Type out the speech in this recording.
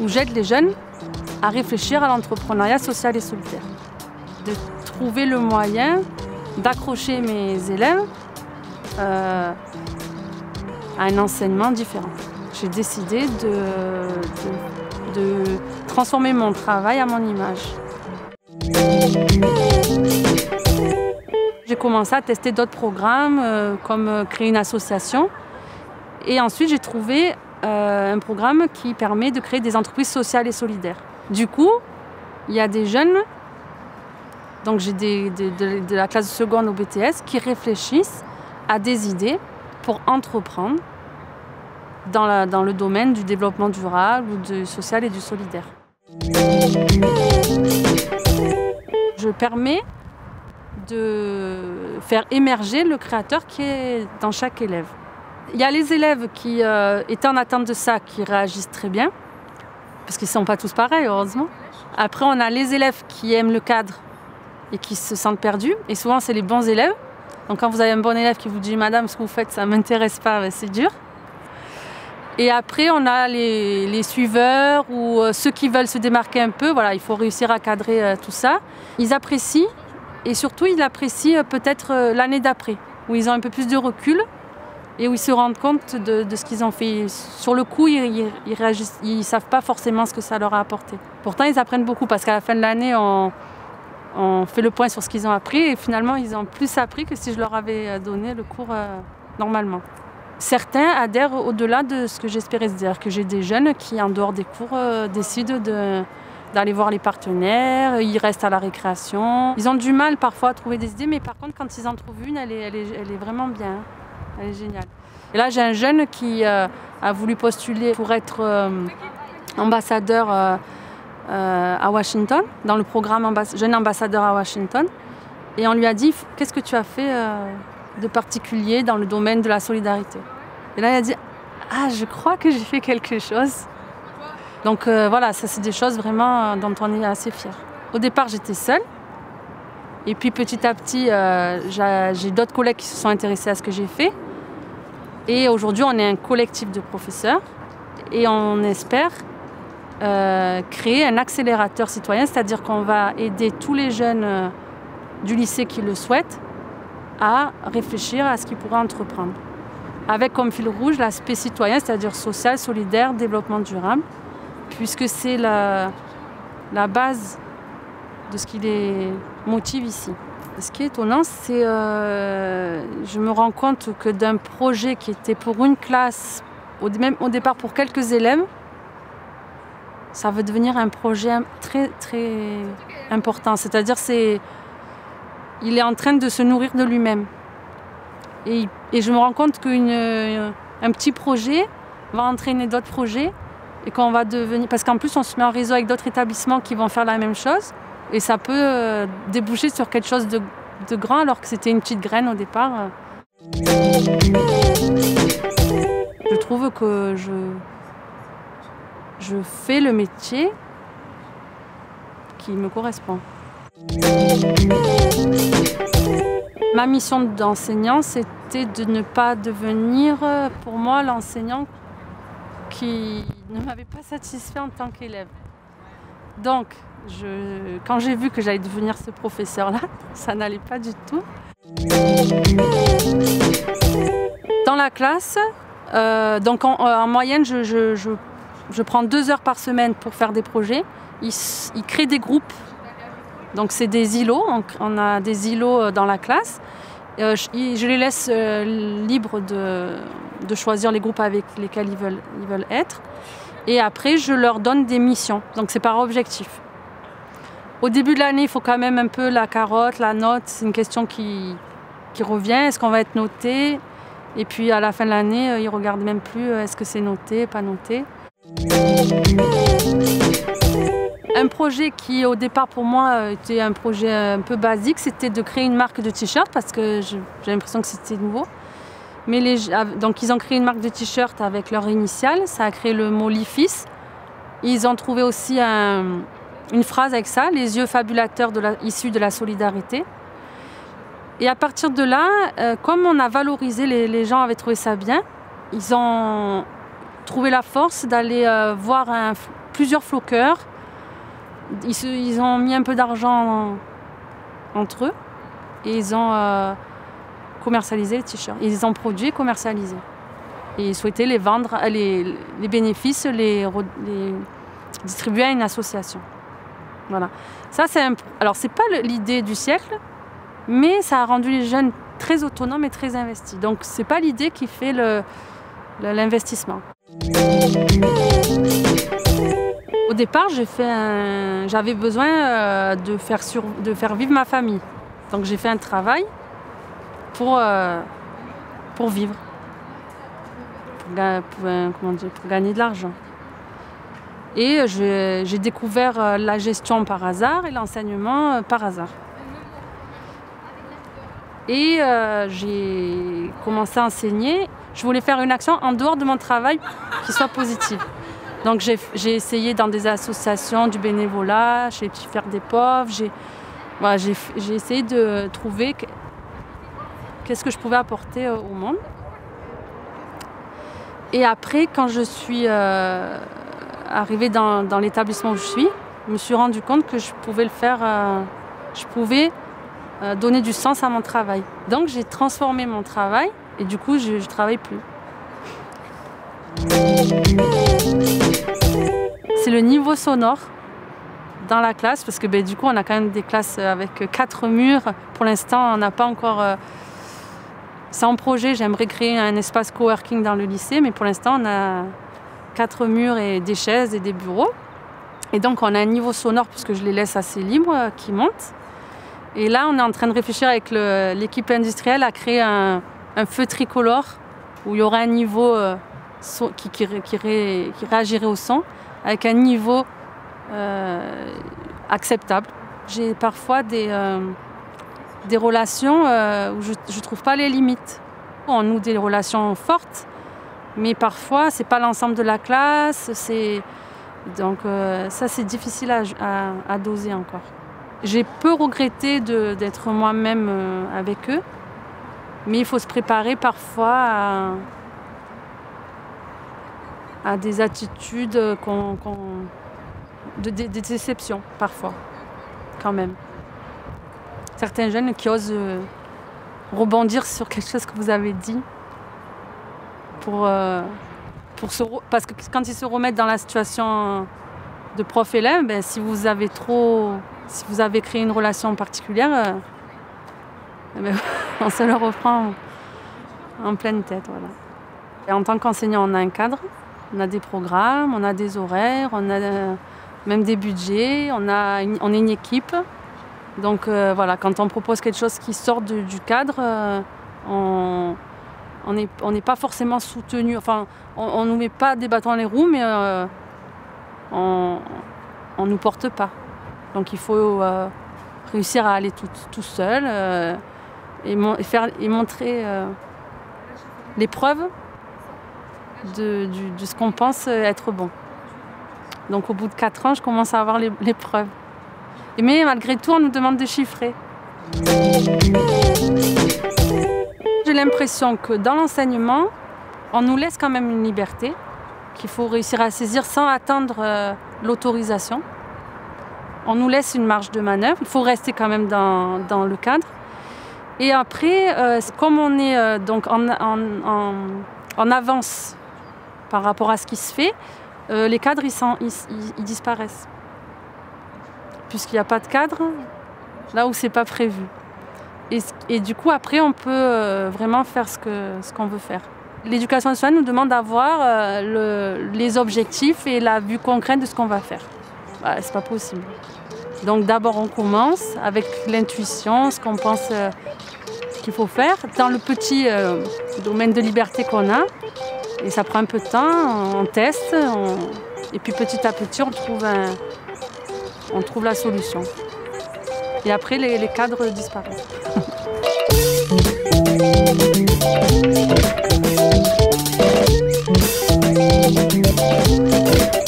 où j'aide les jeunes à réfléchir à l'entrepreneuriat social et solidaire. De trouver le moyen d'accrocher mes élèves euh, à un enseignement différent. J'ai décidé de, de, transformer mon travail à mon image. J'ai commencé à tester d'autres programmes, euh, comme euh, créer une association. Et ensuite, j'ai trouvé un programme qui permet de créer des entreprises sociales et solidaires. Du coup, il y a des jeunes, donc j'ai de, la classe de seconde au BTS, qui réfléchissent à des idées pour entreprendre dans, dans le domaine du développement durable ou du social et du solidaire. Je permets de faire émerger le créateur qui est dans chaque élève. Il y a les élèves qui euh, étant en attente de ça, qui réagissent très bien parce qu'ils ne sont pas tous pareils, heureusement. Après, on a les élèves qui aiment le cadre et qui se sentent perdus. Et souvent, c'est les bons élèves. Donc, quand vous avez un bon élève qui vous dit Madame, ce que vous faites, ça ne m'intéresse pas, ben, c'est dur. Et après, on a les, suiveurs ou euh, ceux qui veulent se démarquer un peu. Voilà, il faut réussir à cadrer euh, tout ça. Ils apprécient et surtout, ils apprécient euh, peut-être l'année d'après, où ils ont un peu plus de recul et où ils se rendent compte de, ce qu'ils ont fait. Sur le coup, ils ne savent pas forcément ce que ça leur a apporté. Pourtant, ils apprennent beaucoup parce qu'à la fin de l'année, on, fait le point sur ce qu'ils ont appris et finalement, ils ont plus appris que si je leur avais donné le cours euh, normalement. Certains adhèrent au-delà de ce que j'espérais, c'est-à-dire que j'ai des jeunes qui, en dehors des cours, euh, décident d'aller voir les partenaires, ils restent à la récréation. Ils ont du mal parfois à trouver des idées, mais par contre, quand ils en trouvent une, elle est vraiment bien. Elle est géniale. Et là, j'ai un jeune qui euh, a voulu postuler pour être euh, ambassadeur euh, à Washington, dans le programme Jeune ambassadeur à Washington. Et on lui a dit Qu'est-ce que tu as fait de particulier dans le domaine de la solidarité? Et là, il a dit Ah, je crois que j'ai fait quelque chose. Donc voilà, ça, c'est des choses vraiment dont on est assez fier. Au départ, j'étais seule. Et puis petit à petit, j'ai d'autres collègues qui se sont intéressés à ce que j'ai fait. Et aujourd'hui, on est un collectif de professeurs et on espère euh, créer un accélérateur citoyen, c'est-à-dire qu'on va aider tous les jeunes euh, du lycée qui le souhaitent à réfléchir à ce qu'ils pourraient entreprendre. Avec comme fil rouge l'aspect citoyen, c'est-à-dire social, solidaire, développement durable, puisque c'est la, la base de ce qui les motive ici. Ce qui est étonnant, c'est euh, je me rends compte que d'un projet qui était pour une classe, au, même au départ pour quelques élèves, ça va devenir un projet très très important. C'est-à-dire c'est il est en train de se nourrir de lui-même. Et, et, je me rends compte qu'un petit projet va entraîner d'autres projets et qu'on va devenir parce qu'en plus on se met en réseau avec d'autres établissements qui vont faire la même chose. Et ça peut euh, déboucher sur quelque chose de, grand alors que c'était une petite graine au départ. Je trouve que je, je fais le métier qui me correspond. Ma mission d'enseignant, c'était de ne pas devenir, pour moi, l'enseignant qui ne m'avait pas satisfait en tant qu'élève. Donc, quand j'ai vu que j'allais devenir ce professeur-là, ça n'allait pas du tout. Dans la classe, euh, donc en, euh, moyenne, je, prends deux heures par semaine pour faire des projets. Ils, créent des groupes. Donc c'est des îlots, on, a des îlots euh, dans la classe. je, les laisse libres de, choisir les groupes avec lesquels ils veulent, ils veulent être. Et après, je leur donne des missions. Donc c'est par objectif. Au début de l'année, il faut quand même un peu la carotte, la note. C'est une question qui, revient. Est-ce qu'on va être noté? Et puis à la fin de l'année, euh, ils ne regardent même plus euh, est-ce que c'est noté, pas noté. Un projet qui au départ pour moi euh, était un projet un peu basique, c'était de créer une marque de t-shirt parce que j'ai l'impression que c'était nouveau. Mais donc ils ont créé une marque de t-shirt avec leur initiale, ça a créé le mot LIFIS. Ils ont trouvé aussi un, une phrase avec ça, les yeux fabulateurs de issus de la solidarité. Et à partir de là, euh, comme on a valorisé, les, gens avaient trouvé ça bien, ils ont, trouvé la force d'aller euh, voir plusieurs floqueurs. Ils, ont mis un peu d'argent entre eux et ils ont euh, commercialisé les t-shirts. Ils ont produit et commercialisé. Et ils souhaitaient les vendre, les, bénéfices, les, distribuer à une association. Voilà. Ça, c'est Alors, c'est pas l'idée du siècle, mais ça a rendu les jeunes très autonomes et très investis. Donc, c'est pas l'idée qui fait l'investissement. Au départ, j'avais besoin euh, de faire, de faire vivre ma famille. Donc j'ai fait un travail pour, euh, pour vivre, euh, pour gagner de l'argent. Et j'ai découvert la gestion par hasard et l'enseignement par hasard. Et j'ai commencé à enseigner je voulais faire une action en dehors de mon travail qui soit positive. Donc j'ai essayé dans des associations du bénévolat, chez Petit Faire des Pauvres, j'ai voilà, essayé de trouver qu'est-ce que je pouvais apporter euh, au monde. Et après, quand je suis euh, arrivée dans, l'établissement où je suis, je me suis rendu compte que je pouvais le faire, euh, je pouvais donner du sens à mon travail. Donc j'ai transformé mon travail et du coup, je ne travaille plus. C'est le niveau sonore dans la classe, parce que ben, du coup, on a quand même des classes avec quatre murs. Pour l'instant, on n'a pas encore. Euh, c'est en projet, j'aimerais créer un espace coworking dans le lycée, mais pour l'instant, on a quatre murs et des chaises et des bureaux. Et donc, on a un niveau sonore, puisque je les laisse assez libres, euh, qui monte. Et là, on est en train de réfléchir avec l'équipe industrielle à créer un, feu tricolore où il y aura un niveau euh, qui, réagirait au son avec un niveau euh, acceptable. J'ai parfois des, des relations où je ne trouve pas les limites. On noue des relations fortes, mais parfois c'est pas l'ensemble de la classe. C'est donc ça c'est difficile à, doser encore. J'ai peu regretté d'être moi-même avec eux. Mais il faut se préparer parfois à, des attitudes de, des déceptions, parfois, quand même. Certains jeunes qui osent euh, rebondir sur quelque chose que vous avez dit pour, euh, pour se parce que quand ils se remettent dans la situation de prof-élève, ben, si vous avez trop, si vous avez créé une relation particulière, euh, ben, on se le reprend en pleine tête. Voilà. Et en tant qu'enseignant, on a un cadre, on a des programmes, on a des horaires, on a euh, même des budgets, on, a on est une équipe. Donc voilà, quand on propose quelque chose qui sort du cadre, euh, on n'est pas forcément soutenu. Enfin, on ne nous met pas des bâtons dans les roues, mais on ne nous porte pas. Donc il faut réussir à aller tout, seul et, faire, et montrer euh, les preuves de, ce qu'on pense être bon. Donc au bout de 4 ans, je commence à avoir les, preuves. mais malgré tout, on nous demande de chiffrer. J'ai l'impression que dans l'enseignement, on nous laisse quand même une liberté qu'il faut réussir à saisir sans attendre euh, l'autorisation. On nous laisse une marge de manœuvre, il faut rester quand même dans le cadre. Et après, euh, comme on est euh, donc en, avance par rapport à ce qui se fait, les cadres ils, disparaissent. Puisqu'il n'y a pas de cadre là où c'est pas prévu. Et, du coup, après, on peut vraiment faire ce qu'on veut faire. L'éducation nationale nous demande d'avoir les objectifs et la vue concrète de ce qu'on va faire. Bah, c'est pas possible. Donc d'abord on commence avec l'intuition, ce qu'on pense euh, qu'il faut faire dans le petit euh, domaine de liberté qu'on a. Et ça prend un peu de temps, on teste, et puis petit à petit on trouve la solution. Et après les, cadres disparaissent.